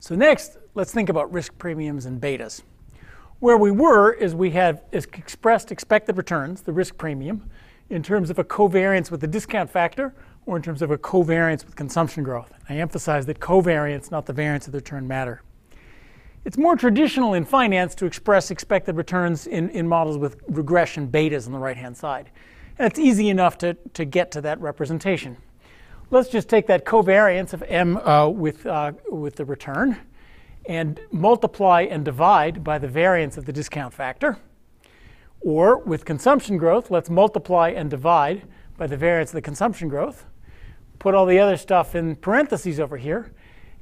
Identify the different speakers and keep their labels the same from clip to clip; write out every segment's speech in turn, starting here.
Speaker 1: So next, let's think about risk premiums and betas. Where we were is we had expressed expected returns, the risk premium, in terms of a covariance with the discount factor or in terms of a covariance with consumption growth. I emphasize that covariance, not the variance of the return, matter. It's more traditional in finance to express expected returns in, in models with regression betas on the right-hand side. And it's easy enough to, to get to that representation. Let's just take that covariance of m uh, with, uh, with the return and multiply and divide by the variance of the discount factor. Or with consumption growth, let's multiply and divide by the variance of the consumption growth. Put all the other stuff in parentheses over here.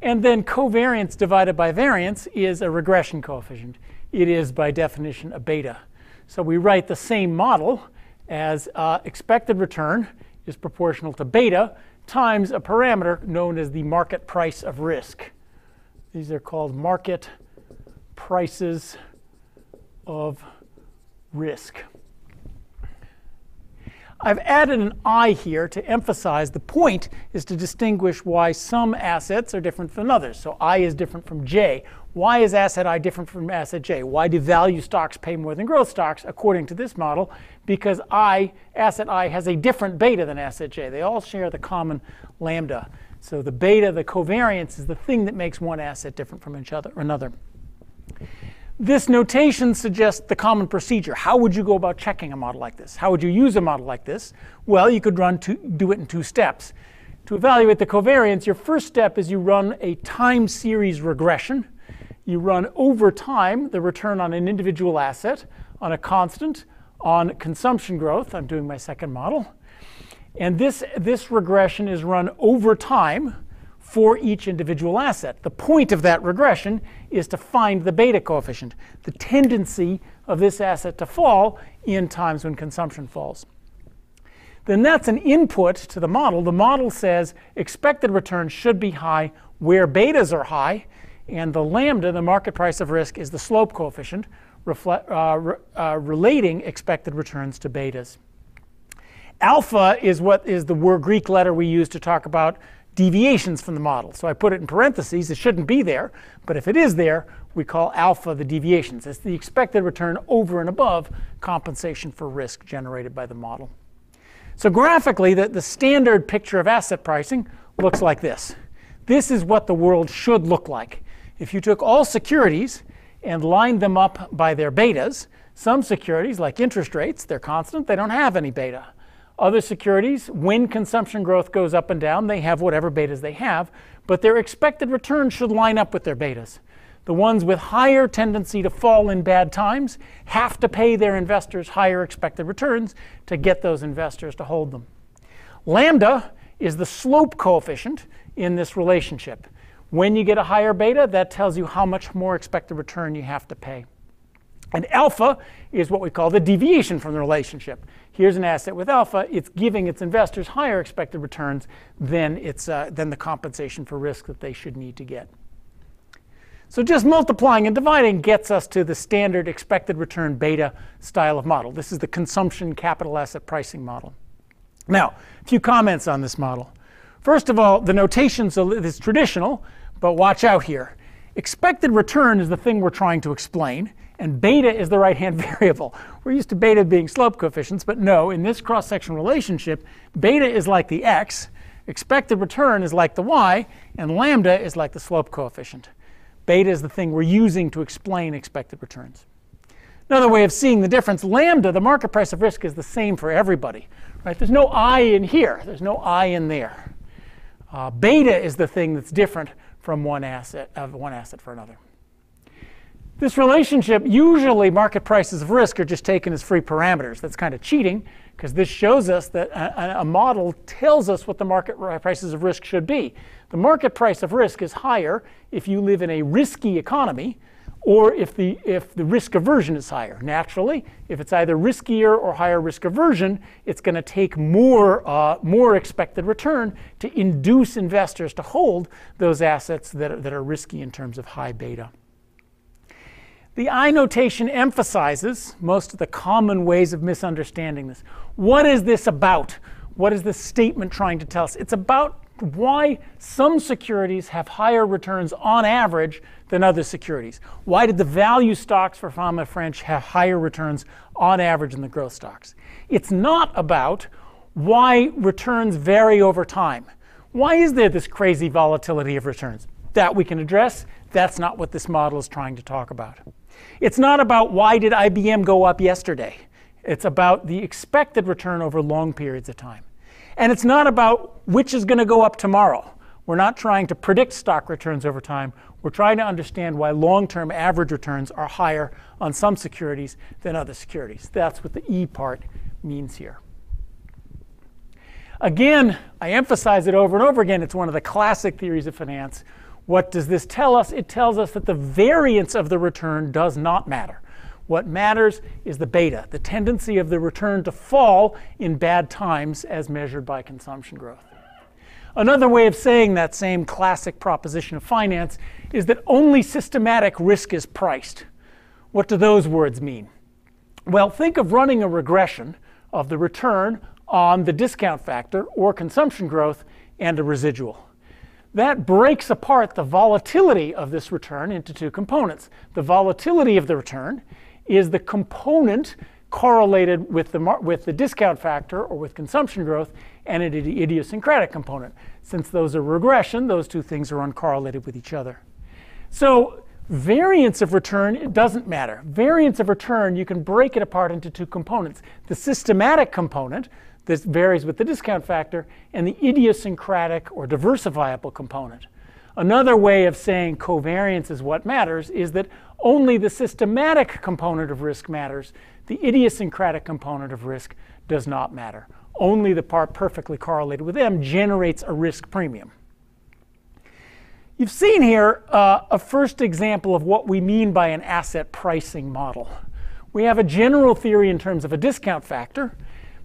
Speaker 1: And then covariance divided by variance is a regression coefficient. It is, by definition, a beta. So we write the same model as uh, expected return is proportional to beta times a parameter known as the market price of risk. These are called market prices of risk. I've added an I here to emphasize the point is to distinguish why some assets are different than others. So I is different from J. Why is asset I different from asset J? Why do value stocks pay more than growth stocks according to this model? Because I, asset I, has a different beta than asset J. They all share the common lambda. So the beta, the covariance, is the thing that makes one asset different from each other, another. This notation suggests the common procedure. How would you go about checking a model like this? How would you use a model like this? Well, you could run two, do it in two steps. To evaluate the covariance, your first step is you run a time series regression. You run over time the return on an individual asset on a constant on consumption growth. I'm doing my second model. And this, this regression is run over time for each individual asset. The point of that regression is to find the beta coefficient, the tendency of this asset to fall in times when consumption falls. Then that's an input to the model. The model says expected returns should be high where betas are high, and the lambda, the market price of risk, is the slope coefficient reflect, uh, re, uh, relating expected returns to betas. Alpha is what is the Greek letter we use to talk about deviations from the model. So I put it in parentheses. It shouldn't be there. But if it is there, we call alpha the deviations. It's the expected return over and above compensation for risk generated by the model. So graphically, the, the standard picture of asset pricing looks like this. This is what the world should look like. If you took all securities and lined them up by their betas, some securities, like interest rates, they're constant, they don't have any beta. Other securities, when consumption growth goes up and down, they have whatever betas they have, but their expected return should line up with their betas. The ones with higher tendency to fall in bad times have to pay their investors higher expected returns to get those investors to hold them. Lambda is the slope coefficient in this relationship. When you get a higher beta, that tells you how much more expected return you have to pay. And alpha is what we call the deviation from the relationship. Here's an asset with alpha. It's giving its investors higher expected returns than, its, uh, than the compensation for risk that they should need to get. So just multiplying and dividing gets us to the standard expected return beta style of model. This is the consumption capital asset pricing model. Now, a few comments on this model. First of all, the notation is traditional, but watch out here. Expected return is the thing we're trying to explain and beta is the right-hand variable. We're used to beta being slope coefficients, but no, in this cross-section relationship, beta is like the x, expected return is like the y, and lambda is like the slope coefficient. Beta is the thing we're using to explain expected returns. Another way of seeing the difference, lambda, the market price of risk, is the same for everybody. Right? There's no i in here. There's no i in there. Uh, beta is the thing that's different from one asset of one asset for another. This relationship, usually market prices of risk are just taken as free parameters. That's kind of cheating because this shows us that a, a, model tells us what the market prices of risk should be. The market price of risk is higher if you live in a risky economy or if the, if the risk aversion is higher. Naturally, if it's either riskier or higher risk aversion, it's going to take more, uh, more expected return to induce investors to hold those assets that, that are risky in terms of high beta. The I notation emphasizes most of the common ways of misunderstanding this. What is this about? What is this statement trying to tell us? It's about why some securities have higher returns on average than other securities. Why did the value stocks for Fama French have higher returns on average than the growth stocks? It's not about why returns vary over time. Why is there this crazy volatility of returns? That we can address. That's not what this model is trying to talk about. It's not about why did IBM go up yesterday. It's about the expected return over long periods of time. And it's not about which is going to go up tomorrow. We're not trying to predict stock returns over time. We're trying to understand why long-term average returns are higher on some securities than other securities. That's what the E part means here. Again, I emphasize it over and over again. It's one of the classic theories of finance. What does this tell us? It tells us that the variance of the return does not matter. What matters is the beta, the tendency of the return to fall in bad times as measured by consumption growth. Another way of saying that same classic proposition of finance is that only systematic risk is priced. What do those words mean? Well, think of running a regression of the return on the discount factor or consumption growth and a residual. That breaks apart the volatility of this return into two components. The volatility of the return is the component correlated with the, with the discount factor or with consumption growth and an idiosyncratic component. Since those are regression, those two things are uncorrelated with each other. So variance of return, it doesn't matter. Variance of return, you can break it apart into two components. The systematic component, this varies with the discount factor, and the idiosyncratic or diversifiable component. Another way of saying covariance is what matters is that only the systematic component of risk matters. The idiosyncratic component of risk does not matter. Only the part perfectly correlated with them generates a risk premium. You've seen here uh, a first example of what we mean by an asset pricing model. We have a general theory in terms of a discount factor,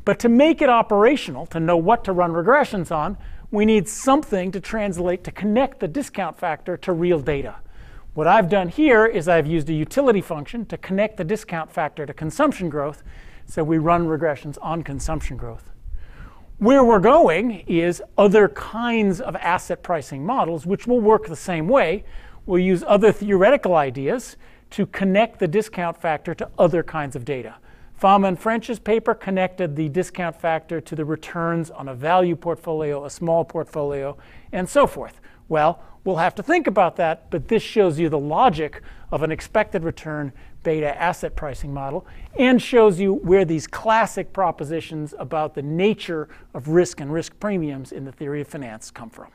Speaker 1: but to make it operational, to know what to run regressions on, we need something to translate to connect the discount factor to real data. What I've done here is I've used a utility function to connect the discount factor to consumption growth, so we run regressions on consumption growth. Where we're going is other kinds of asset pricing models, which will work the same way. We'll use other theoretical ideas to connect the discount factor to other kinds of data. Fama and French's paper connected the discount factor to the returns on a value portfolio, a small portfolio, and so forth. Well, we'll have to think about that, but this shows you the logic of an expected return beta asset pricing model and shows you where these classic propositions about the nature of risk and risk premiums in the theory of finance come from.